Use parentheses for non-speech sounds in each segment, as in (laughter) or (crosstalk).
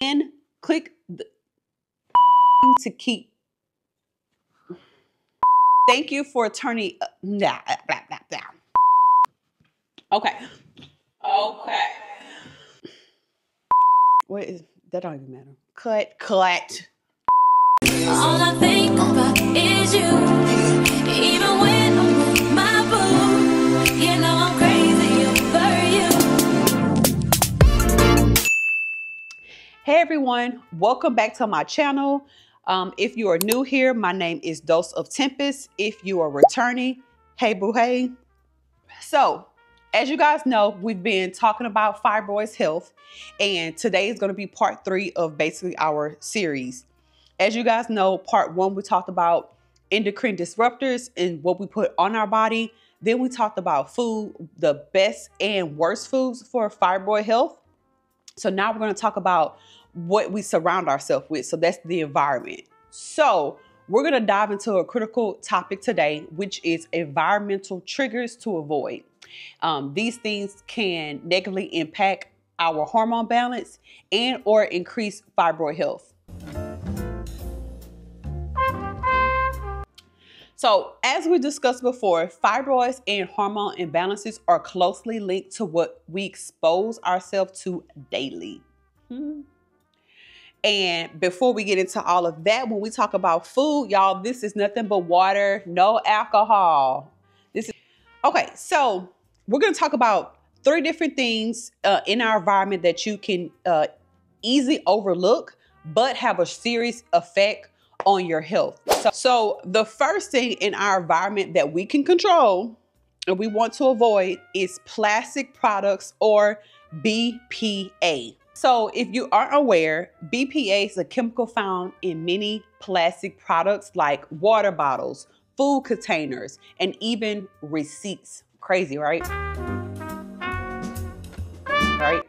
and click the to keep. Thank you for turning. uh, Nah, blah, blah, blah. Okay. Okay. What is that? Don't even matter. Cut. Cut. All I think about is you. Even when I'm with my boo, you know Hey everyone, welcome back to my channel. Um, if you are new here, my name is Dose of Tempest. If you are returning, hey boo hey. So, as you guys know, we've been talking about fibroids health, and today is going to be part three of basically our series. As you guys know, part one, we talked about endocrine disruptors and what we put on our body. Then we talked about food, the best and worst foods for fibroid health. So now we're going to talk about what we surround ourselves with. So that's the environment. So we're going to dive into a critical topic today, which is environmental triggers to avoid. Um, these things can negatively impact our hormone balance and or increase fibroid health. So, as we discussed before, fibroids and hormone imbalances are closely linked to what we expose ourselves to daily. Hmm. And before we get into all of that, when we talk about food, y'all, this is nothing but water, no alcohol. This is okay. So, we're going to talk about three different things uh, in our environment that you can uh, easily overlook, but have a serious effect on your health. So, so the first thing in our environment that we can control and we want to avoid is plastic products or BPA. So, if you aren't aware, BPA is a chemical found in many plastic products like water bottles, food containers, and even receipts. Crazy, right? Right?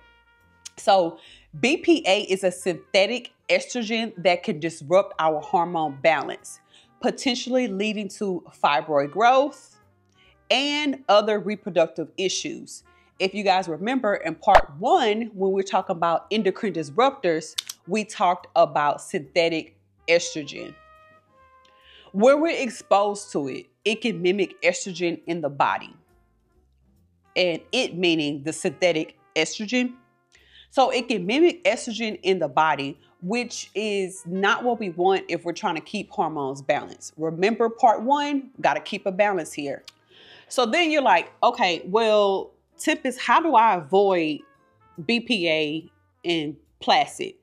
So, BPA is a synthetic estrogen that can disrupt our hormone balance, potentially leading to fibroid growth and other reproductive issues. If you guys remember in part one, when we we're talking about endocrine disruptors, we talked about synthetic estrogen. When we're exposed to it, it can mimic estrogen in the body. And it meaning the synthetic estrogen. So it can mimic estrogen in the body, which is not what we want if we're trying to keep hormones balanced. Remember part one, got to keep a balance here. So then you're like, okay, well, Tempest, how do I avoid BPA and plastic?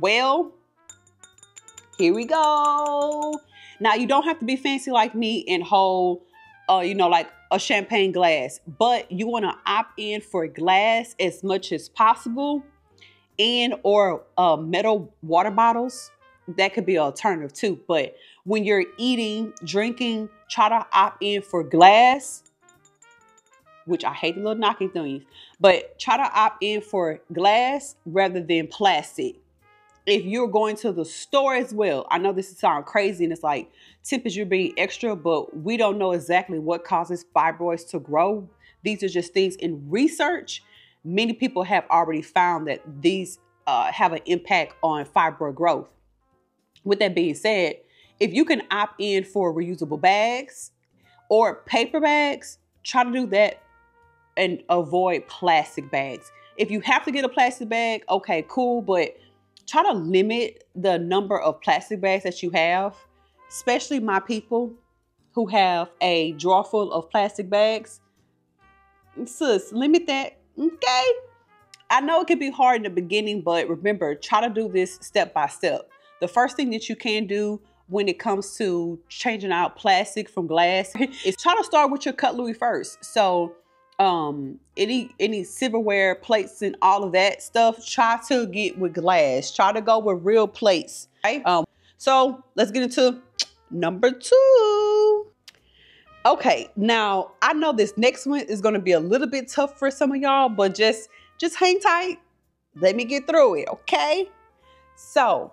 Well, here we go. Now you don't have to be fancy like me and hold, uh, you know, like a champagne glass, but you want to opt in for glass as much as possible, and or uh, metal water bottles. That could be an alternative too. But when you're eating, drinking, try to opt in for glass which I hate the little knocking things, but try to opt in for glass rather than plastic. If you're going to the store as well, I know this sounds crazy and it's like, Tempest, you're being extra, but we don't know exactly what causes fibroids to grow. These are just things in research. Many people have already found that these uh, have an impact on fibroid growth. With that being said, if you can opt in for reusable bags or paper bags, try to do that and avoid plastic bags. If you have to get a plastic bag, okay, cool, but try to limit the number of plastic bags that you have, especially my people who have a drawer full of plastic bags. Sis, limit that, okay? I know it can be hard in the beginning, but remember, try to do this step by step. The first thing that you can do when it comes to changing out plastic from glass (laughs) is try to start with your cutlery first. So um any any silverware plates and all of that stuff try to get with glass. Try to go with real plates okay um so let's get into number two. Okay now i know this next one is going to be a little bit tough for some of y'all but just just hang tight. Let me get through it okay? So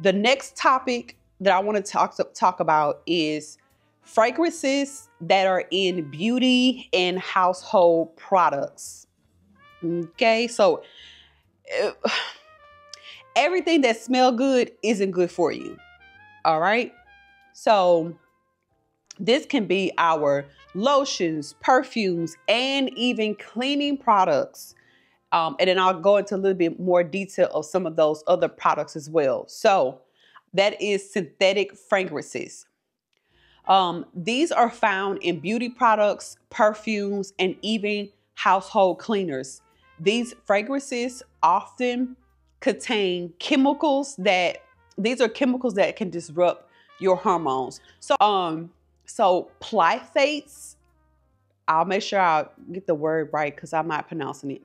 the next topic that i want to talk talk about is fragrances that are in beauty and household products. Okay, so uh, (sighs) everything that smell good isn't good for you. All right. So this can be our lotions, perfumes, and even cleaning products. Um, and then I'll go into a little bit more detail of some of those other products as well. So that is synthetic fragrances. Um, these are found in beauty products, perfumes, and even household cleaners. These fragrances often contain chemicals that these are chemicals that can disrupt your hormones. So um so plyphates, I'll make sure I get the word right because I'm not pronouncing it.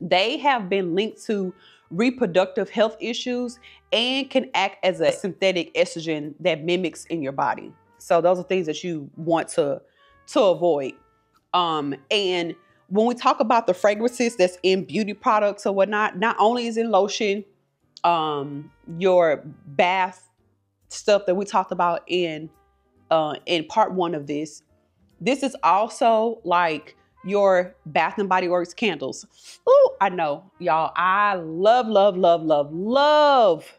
They have been linked to reproductive health issues and can act as a synthetic estrogen that mimics in your body. So those are things that you want to to avoid. Um, and when we talk about the fragrances that's in beauty products or whatnot, not only is in lotion, um, your bath stuff that we talked about in uh, in part one of this, this is also like your Bath and Body Works candles. Oh, I know, y'all. I love, love, love, love, love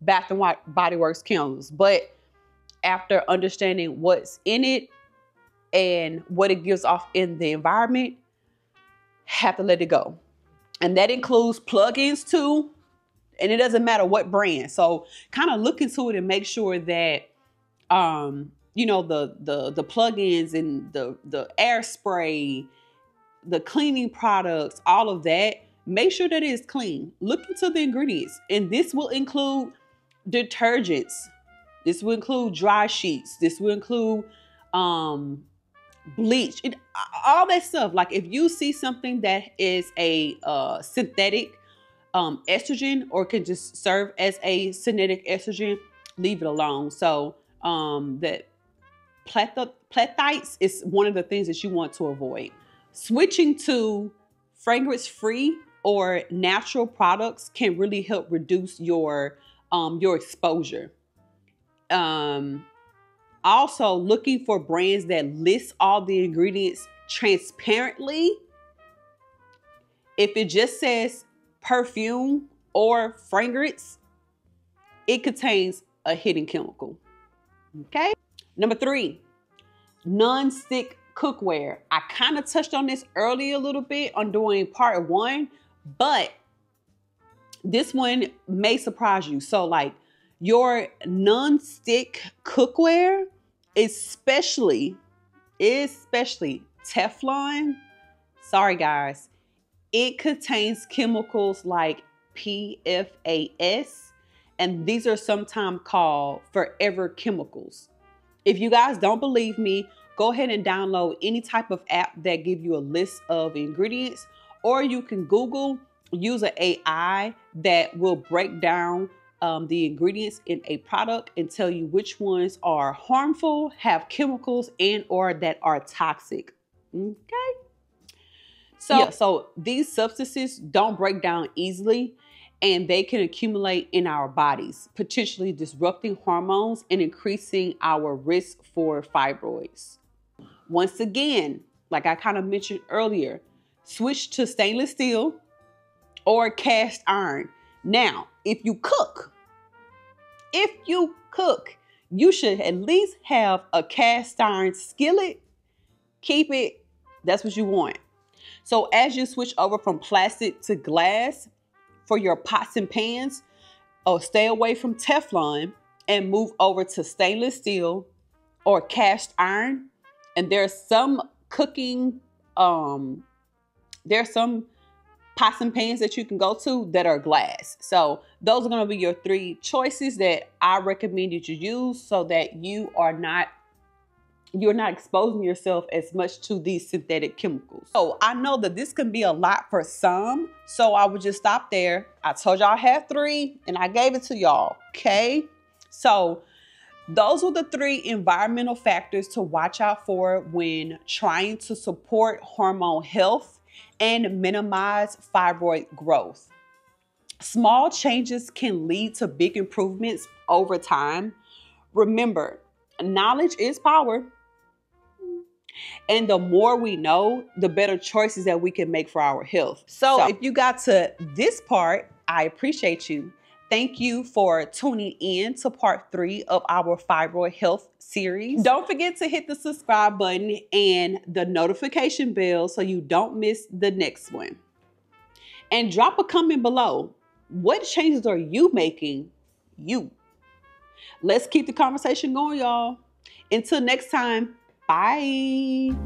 Bath and Body Works candles, but after understanding what's in it and what it gives off in the environment, have to let it go. And that includes plugins too. And it doesn't matter what brand. So kind of look into it and make sure that um, you know, the the the plugins and the the air spray, the cleaning products, all of that, make sure that it is clean. Look into the ingredients. And this will include detergents. This will include dry sheets. This will include um bleach, it, all that stuff. Like if you see something that is a uh, synthetic um, estrogen or can just serve as a synthetic estrogen, leave it alone. So um, that plethites is one of the things that you want to avoid. Switching to fragrance-free or natural products can really help reduce your um, your exposure. Um, also, looking for brands that list all the ingredients transparently. If it just says perfume or fragrance, it contains a hidden chemical. Okay. Number three, non-stick cookware. I kind of touched on this earlier a little bit on doing part one, but this one may surprise you. So like your non-stick cookware, especially, especially Teflon, sorry guys, it contains chemicals like PFAS, and these are sometimes called forever chemicals. If you guys don't believe me, go ahead and download any type of app that give you a list of ingredients, or you can Google, use an AI that will break down um, the ingredients in a product and tell you which ones are harmful, have chemicals, and or that are toxic. Okay. So, yeah, so these substances don't break down easily and they can accumulate in our bodies, potentially disrupting hormones and increasing our risk for fibroids. Once again, like I kind of mentioned earlier, switch to stainless steel or cast iron. Now, if you cook, if you cook, you should at least have a cast iron skillet. Keep it, that's what you want. So as you switch over from plastic to glass for your pots and pans, or stay away from Teflon and move over to stainless steel or cast iron. And there's some cooking, um, there's some pots and pans that you can go to that are glass. So those are going to be your three choices that I recommend you to use so that you are not you're not exposing yourself as much to these synthetic chemicals. So I know that this can be a lot for some, so I would just stop there. I told y'all I had three and I gave it to y'all, okay? So those were the three environmental factors to watch out for when trying to support hormone health and minimize fibroid growth. Small changes can lead to big improvements over time. Remember, knowledge is power. And the more we know, the better choices that we can make for our health. So, so if you got to this part, I appreciate you. Thank you for tuning in to part three of our fibroid health series. Don't forget to hit the subscribe button and the notification bell so you don't miss the next one. And drop a comment below. What changes are you making? You. Let's keep the conversation going, y'all. Until next time, bye.